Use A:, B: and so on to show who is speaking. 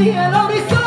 A: hacia el horizonte.